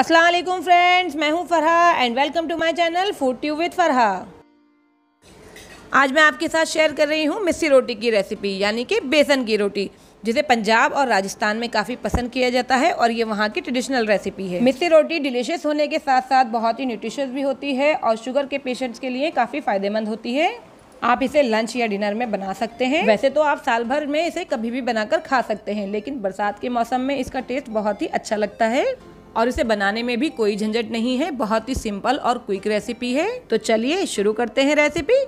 वालेकुम फ्रेंड्स, मैं हूँ Farha and welcome to my channel food tube with Farha. आज मैं आपके साथ शेयर कर रही हूँ मिस्सी रोटी की रेसिपी यानी कि बेसन की रोटी, जिसे पंजाब और राजस्थान में काफ़ी पसंद किया जाता है और ये वहाँ की ट्रेडिशनल रेसिपी है। मिस्सी रोटी डिलीशियस होने के साथ साथ बहुत ही न्यूट्रिशियस भी होती है और शुगर के पेशेंट्स के लिए काफ़ी फ़ायदेमंद होती है। आप इसे लंच या डिनर में बना सकते हैं। वैसे तो आप साल भर में इसे कभी भी बनाकर खा सकते हैं, लेकिन बरसात के मौसम में इसका टेस्ट बहुत ही अच्छा लगता है। और इसे बनाने में भी कोई झंझट नहीं है। बहुत ही सिंपल और क्विक रेसिपी है। तो चलिए शुरू करते हैं रेसिपी।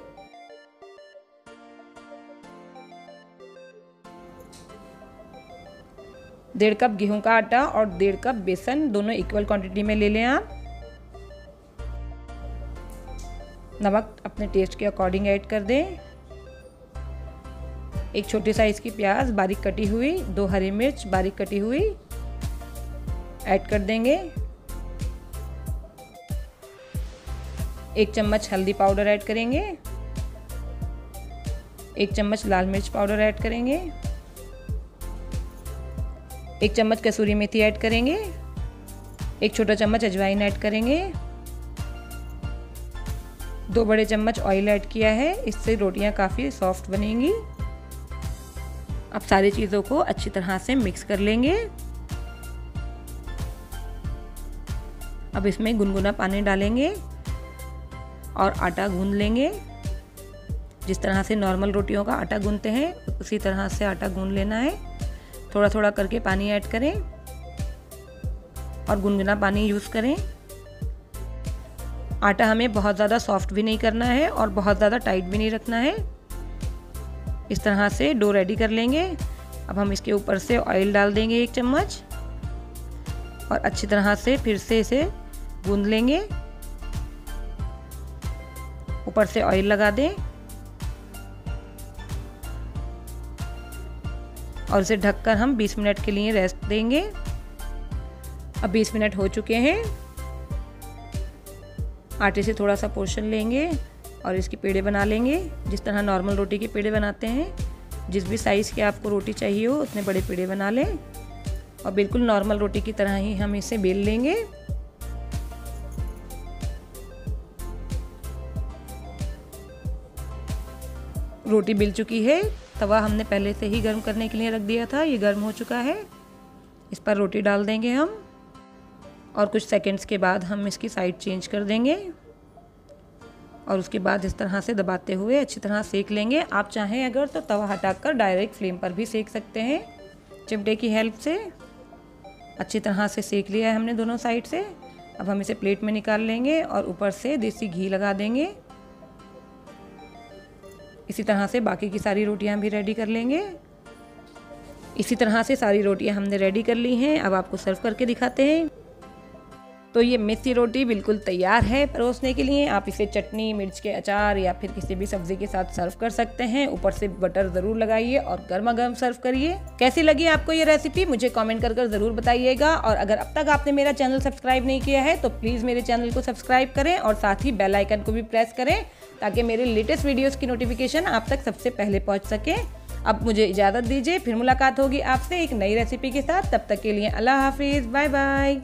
डेढ़ कप गेहूँ का आटा और डेढ़ कप बेसन, दोनों इक्वल क्वांटिटी में ले लें आप। नमक अपने टेस्ट के अकॉर्डिंग ऐड कर दें। एक छोटी साइज़ की प्याज बारीक कटी हुई, दो हरी मिर्च बारीक कटी हुई ऐड कर देंगे। एक चम्मच हल्दी पाउडर ऐड करेंगे। एक चम्मच लाल मिर्च पाउडर ऐड करेंगे। एक चम्मच कसूरी मेथी ऐड करेंगे। एक छोटा चम्मच अजवाइन ऐड करेंगे। दो बड़े चम्मच ऑयल ऐड किया है। इससे रोटियाँ काफ़ी सॉफ्ट बनेंगी। अब सारी चीज़ों को अच्छी तरह से मिक्स कर लेंगे। अब इसमें गुनगुना पानी डालेंगे और आटा गूंद लेंगे। जिस तरह से नॉर्मल रोटियों का आटा गूंदते हैं, उसी तरह से आटा गूंद लेना है। थोड़ा थोड़ा करके पानी ऐड करें और गुनगुना पानी यूज़ करें। आटा हमें बहुत ज़्यादा सॉफ्ट भी नहीं करना है और बहुत ज़्यादा टाइट भी नहीं रखना है। इस तरह से डो रेडी कर लेंगे। अब हम इसके ऊपर से ऑयल डाल देंगे एक चम्मच। और अच्छी तरह से फिर से इसे गूंद लेंगे। ऊपर से ऑयल लगा दें। और इसे ढककर हम 20 मिनट के लिए रेस्ट देंगे। अब 20 मिनट हो चुके हैं। आटे से थोड़ा सा पोर्शन लेंगे और इसकी पेड़े बना लेंगे। जिस तरह नॉर्मल रोटी के पेड़े बनाते हैं, जिस भी साइज़ के आपको रोटी चाहिए हो, उतने बड़े पेड़े बना लें। और बिल्कुल नॉर्मल रोटी की तरह ही हम इसे बेल लेंगे। रोटी बिल चुकी है। तवा हमने पहले से ही गर्म करने के लिए रख दिया था, ये गर्म हो चुका है। इस पर रोटी डाल देंगे हम। और कुछ सेकंड्स के बाद हम इसकी साइड चेंज कर देंगे। और उसके बाद इस तरह से दबाते हुए अच्छी तरह सेक लेंगे। आप चाहें अगर तो तवा हटाकर डायरेक्ट फ्लेम पर भी सेक सकते हैं, चिमटे की हेल्प से। अच्छी तरह से सेक लिया है हमने दोनों साइड से। अब हम इसे प्लेट में निकाल लेंगे और ऊपर से देसी घी लगा देंगे। इसी तरह से बाकी की सारी रोटियाँ भी रेडी कर लेंगे। इसी तरह से सारी रोटियाँ हमने रेडी कर ली हैं। अब आपको सर्व करके दिखाते हैं। तो ये मेथी रोटी बिल्कुल तैयार है परोसने के लिए। आप इसे चटनी, मिर्च के अचार या फिर किसी भी सब्ज़ी के साथ सर्व कर सकते हैं। ऊपर से बटर ज़रूर लगाइए और गर्मा गर्म सर्व करिए। कैसी लगी आपको ये रेसिपी? मुझे कमेंट कर ज़रूर बताइएगा। और अगर अब तक आपने मेरा चैनल सब्सक्राइब नहीं किया है तो प्लीज़ मेरे चैनल को सब्सक्राइब करें और साथ ही बेल आइकन को भी प्रेस करें, ताकि मेरे लेटेस्ट वीडियोज़ की नोटिफिकेशन आप तक सबसे पहले पहुँच सके। अब मुझे इजाज़त दीजिए। फिर मुलाकात होगी आपसे एक नई रेसिपी के साथ। तब तक के लिए अल्लाह हाफिज़। Bye bye.